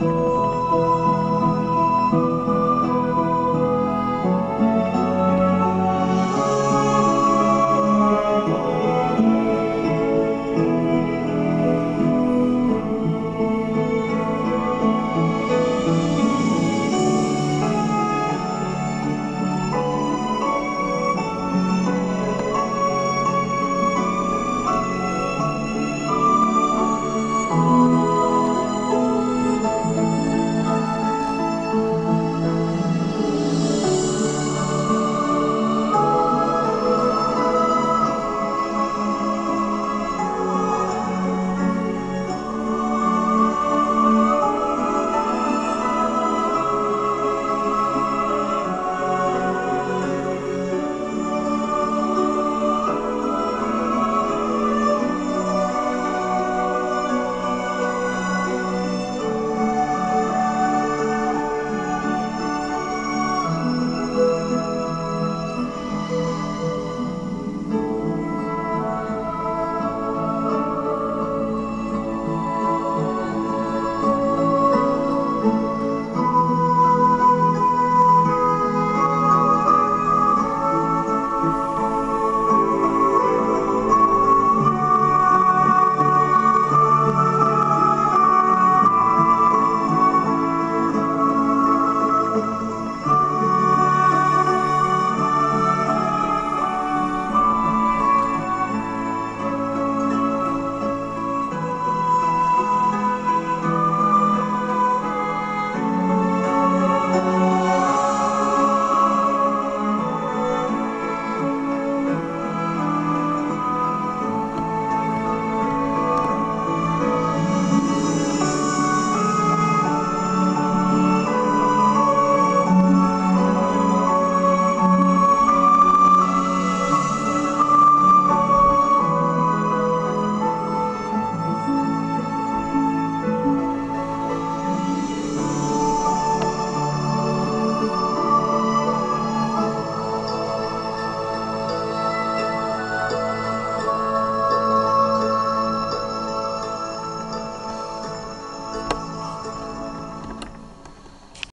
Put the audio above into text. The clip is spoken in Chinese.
后。